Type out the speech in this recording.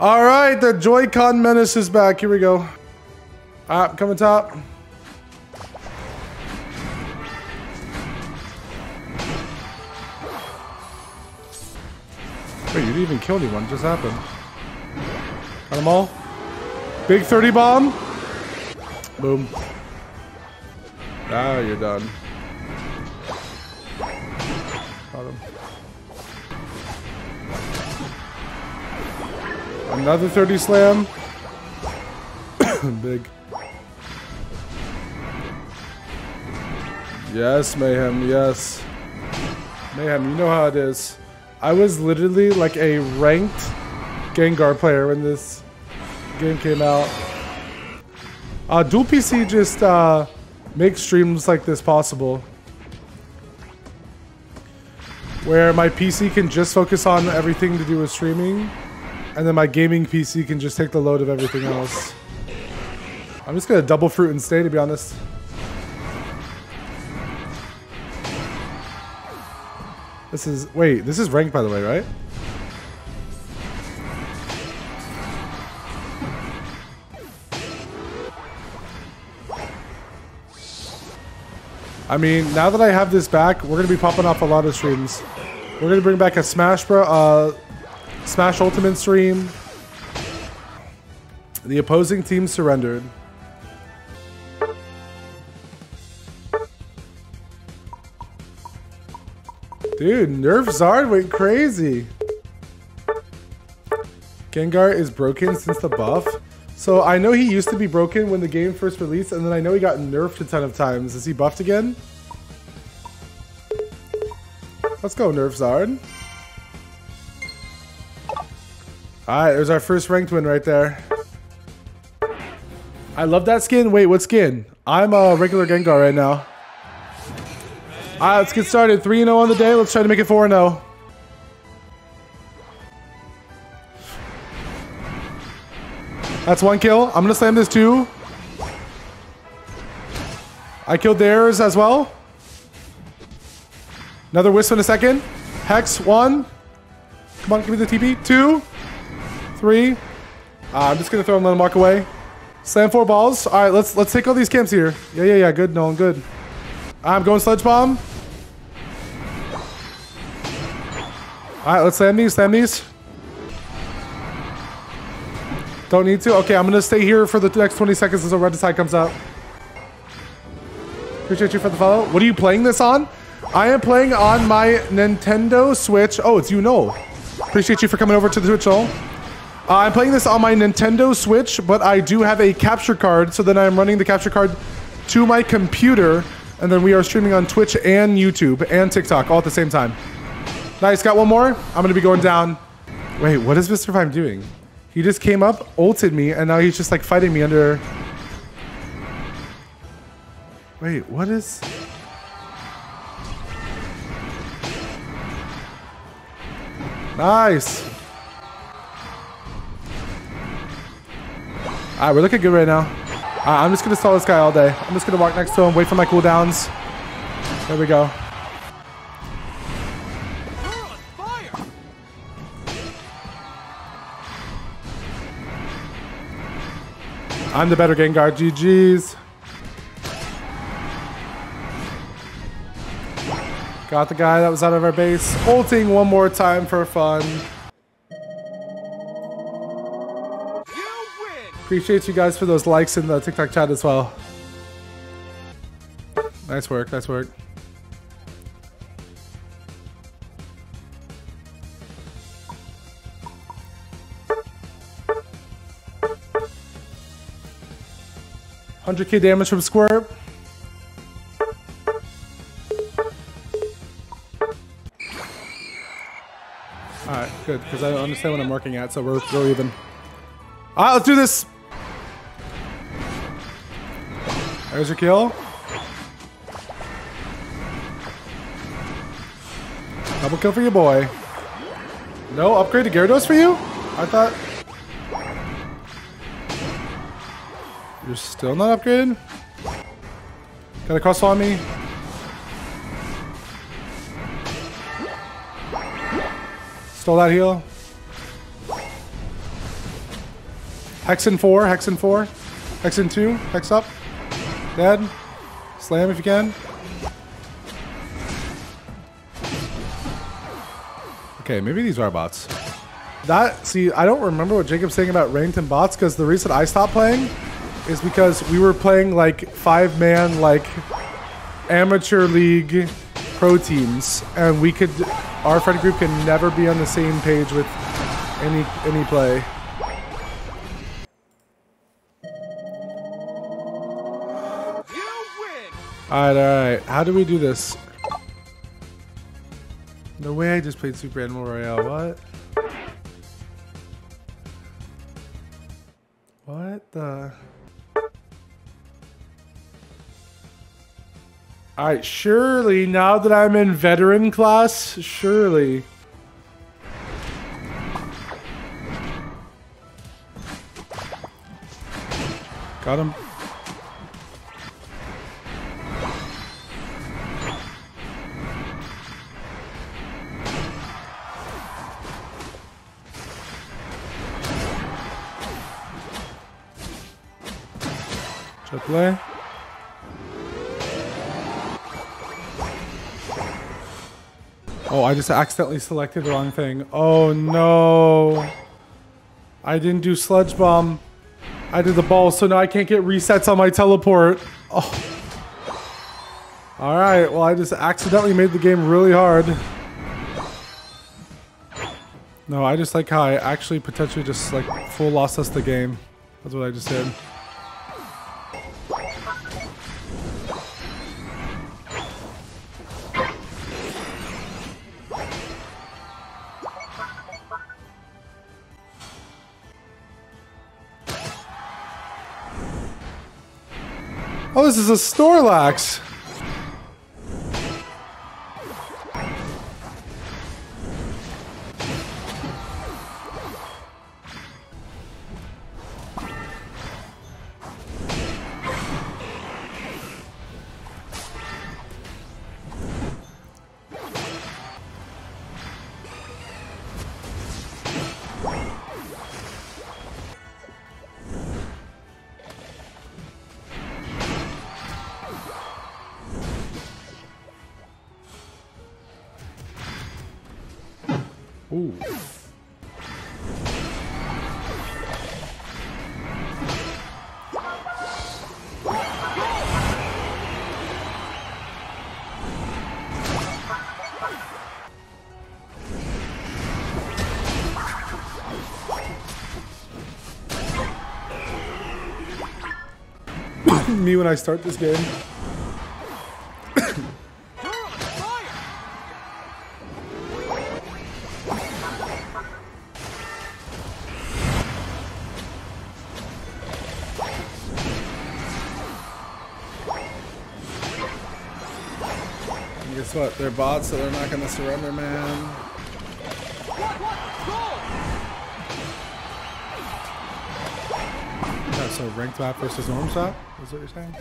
All right, the Joy-Con menace is back. Here we go. Ah, coming top. Wait, you didn't even kill anyone. What just happened? Got them all? Big 30 bomb. Boom. Now you're done. Got him. Another 30 slam. Big. Yes, Mayhem, yes. Mayhem, you know how it is. I was literally like a ranked Gengar player when this game came out. Uh, Dual PC just uh, makes streams like this possible. Where my PC can just focus on everything to do with streaming. And then my gaming PC can just take the load of everything else. I'm just gonna double fruit and stay to be honest. This is, wait, this is ranked by the way, right? I mean, now that I have this back, we're gonna be popping off a lot of streams. We're gonna bring back a Smash Bro, uh, Smash Ultimate stream. The opposing team surrendered. Dude, Nerf Zard went crazy. Gengar is broken since the buff. So I know he used to be broken when the game first released, and then I know he got nerfed a ton of times. Is he buffed again? Let's go, Nerf Zard. Alright, there's our first ranked win right there. I love that skin. Wait, what skin? I'm a regular Gengar right now. Alright, let's get started. 3-0 on the day. Let's try to make it 4-0. That's one kill. I'm going to slam this too. I killed theirs as well. Another Wisp in a second. Hex, one. Come on, give me the TP. Two. Three. Uh, I'm just to throw him, let him walk away. Slam four balls. All right, let's let's take all these camps here. Yeah, yeah, yeah. Good, Nolan, good. I'm going Sludge Bomb. All right, let's slam these, slam these. Don't need to? Okay, I'm to stay here for the next 20 seconds until Red Tide comes out. Appreciate you for the follow. What are you playing this on? I am playing on my Nintendo Switch. Oh, it's you know. Appreciate you for coming over to the Twitch channel. Uh, I'm playing this on my Nintendo Switch, but I do have a capture card, so then I'm running the capture card to my computer, and then we are streaming on Twitch and YouTube and TikTok all at the same time. Nice, got one more. I'm to be going down. Wait, what is Mr. Five doing? He just came up, ulted me, and now he's just like fighting me under... Wait, what is... Nice. Alright, we're looking good right now. Right, I'm just going to stall this guy all day. I'm just going to walk next to him, wait for my cooldowns. There we go. I'm the better Gengar. GG's. Got the guy that was out of our base. Ulting one more time for fun. Appreciate you guys for those likes in the TikTok chat as well. Nice work, nice work. Hundred K damage from Squirt. Alright, good, because I understand what I'm working at, so we're, we're even. Alright, let's do this! There's your kill. Double kill for your boy. No upgrade to Gyarados for you? I thought... You're still not upgraded? Got a cross on me? Stole that heal. Hex in four, hex in four, hex in two, hex up. Dead. Slam if you can. Okay, maybe these are bots. That, see, I don't remember what Jacob's saying about ranked and bots because the reason I stopped playing is because we were playing like five man, like amateur league pro teams and we could, our friend group can never be on the same page with any, any play. Alright, alright. How do we do this? No way I just played Super Animal Royale. What? What the? Alright, surely now that I'm in veteran class, surely. Got him. Play. Oh, I just accidentally selected the wrong thing. Oh no. I didn't do sludge bomb. I did the ball, so now I can't get resets on my teleport. Oh. Alright, well I just accidentally made the game really hard. No, I just like how I actually potentially just like full lost us the game. That's what I just did. Oh, this is a Snorlax. Ooh. Me when I start this game. Guess what? They're bots, so they're not to surrender, man. So ranked map versus norm shot? Is what you're saying?